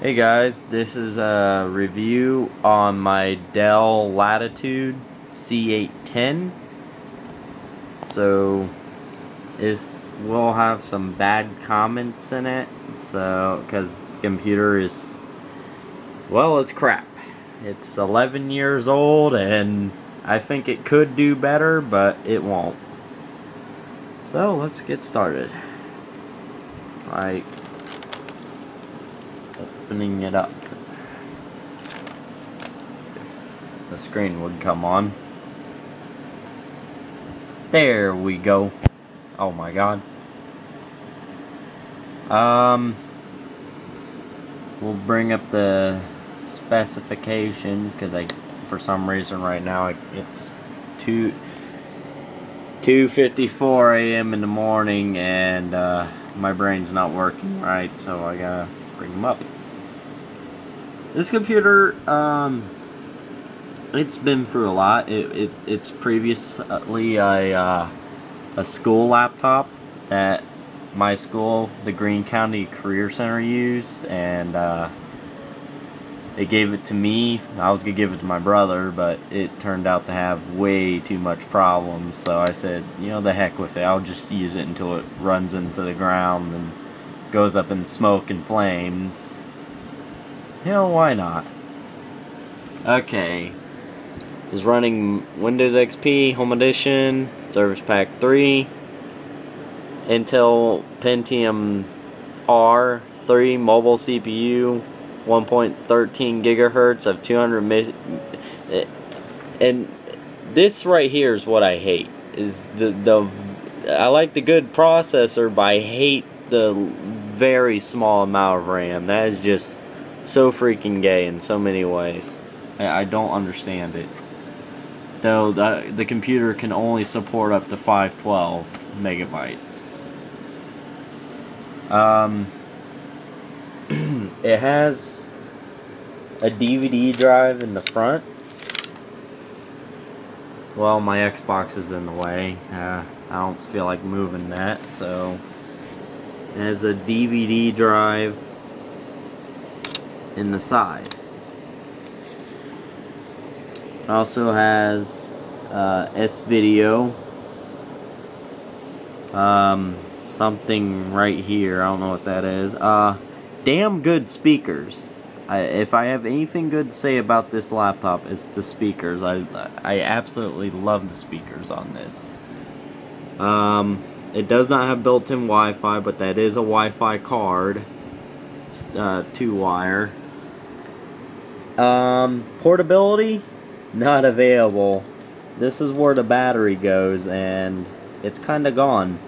Hey guys, this is a review on my Dell Latitude C810. So, this will have some bad comments in it, so, because the computer is, well, it's crap. It's 11 years old and I think it could do better, but it won't. So, let's get started. Like, opening it up. The screen would come on. There we go. Oh my god. Um, we'll bring up the specifications because I, for some reason right now, it's 2 2.54 a.m. in the morning and uh, my brain's not working right, so I gotta bring them up. This computer, um, it's been through a lot. It, it it's previously a uh, a school laptop that my school, the Greene County Career Center, used, and uh, they gave it to me. I was gonna give it to my brother, but it turned out to have way too much problems. So I said, you know, the heck with it. I'll just use it until it runs into the ground and goes up in smoke and flames Hell, why not? Okay. Is running Windows XP Home Edition, Service Pack 3, Intel Pentium R3 mobile CPU, 1.13 gigahertz of 200 eh, and this right here is what I hate is the the I like the good processor but I hate the very small amount of RAM that is just so freaking gay in so many ways. I, I don't understand it. Though the, the computer can only support up to 512 megabytes. Um, it has a DVD drive in the front. Well, my Xbox is in the way. Uh, I don't feel like moving that, so it has a DVD drive in the side. It Also has uh, S-Video. Um, something right here. I don't know what that is. Uh, damn good speakers. I, if I have anything good to say about this laptop, it's the speakers. I I absolutely love the speakers on this. Um, it does not have built-in Wi-Fi, but that is a Wi-Fi card. Uh, 2Wire. Um, portability, not available. This is where the battery goes, and it's kind of gone.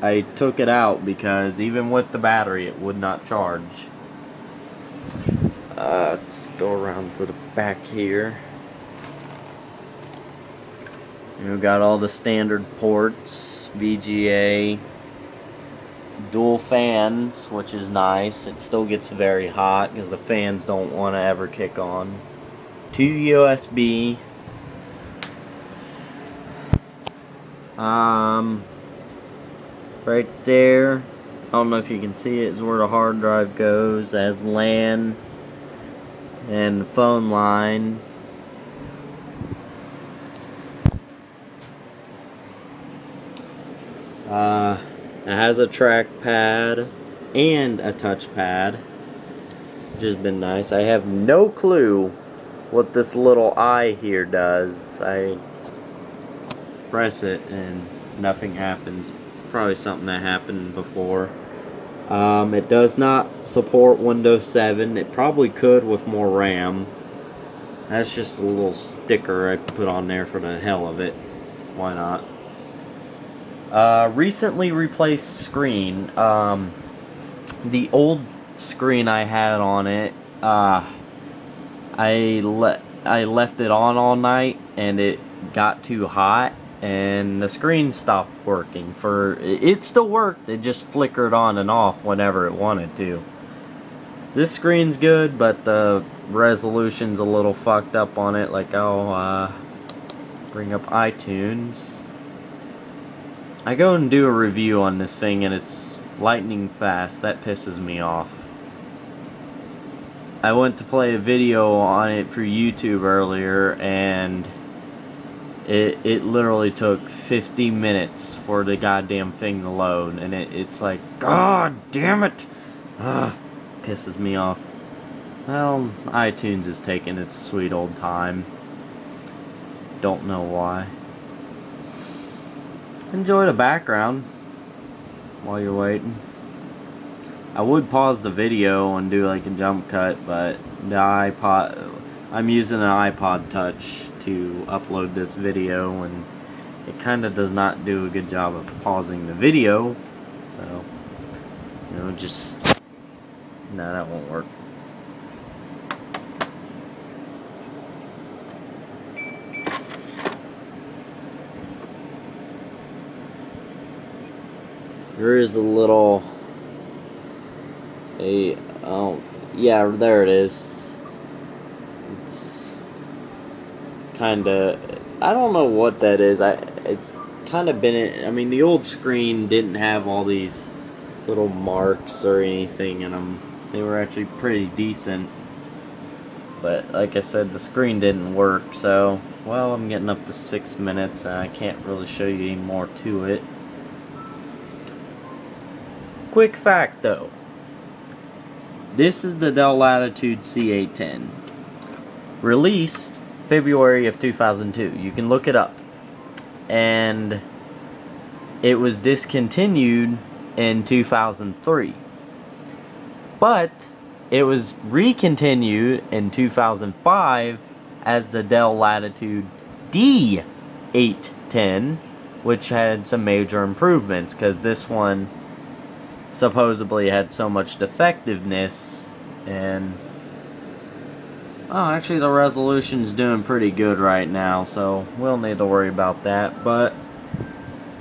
I took it out because even with the battery, it would not charge. Uh, let's go around to the back here. We've got all the standard ports, VGA, dual fans, which is nice. It still gets very hot because the fans don't want to ever kick on. Two USB. Um, right there, I don't know if you can see it, is where the hard drive goes as LAN and phone line. Uh, it has a trackpad and a touchpad, which has been nice. I have no clue what this little eye here does. I press it and nothing happens. Probably something that happened before. Um, it does not support Windows 7. It probably could with more RAM. That's just a little sticker I put on there for the hell of it. Why not? Uh, recently replaced screen. Um, the old screen I had on it, uh, I let I left it on all night and it got too hot and the screen stopped working for it still worked it just flickered on and off whenever it wanted to this screen's good but the resolution's a little fucked up on it like I'll uh, bring up iTunes I go and do a review on this thing and it's lightning fast. That pisses me off. I went to play a video on it for YouTube earlier and it, it literally took 50 minutes for the goddamn thing to load and it, it's like god damn it Ugh, pisses me off well iTunes is taking its sweet old time don't know why enjoy the background while you're waiting I would pause the video and do like a jump cut, but the iPod, I'm using an iPod Touch to upload this video, and it kind of does not do a good job of pausing the video, so, you know, just, no, that won't work. There is a little a oh yeah there it is. It's kind of I don't know what that is. I it's kind of been it I mean the old screen didn't have all these little marks or anything in them they were actually pretty decent. But like I said the screen didn't work so well I'm getting up to six minutes and I can't really show you any more to it quick fact though this is the Dell Latitude C810. Released February of 2002. You can look it up. And it was discontinued in 2003. But it was recontinued in 2005 as the Dell Latitude D810, which had some major improvements because this one supposedly had so much defectiveness and oh actually the resolution's doing pretty good right now so we'll need to worry about that but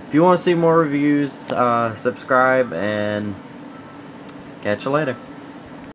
if you want to see more reviews uh, subscribe and catch you later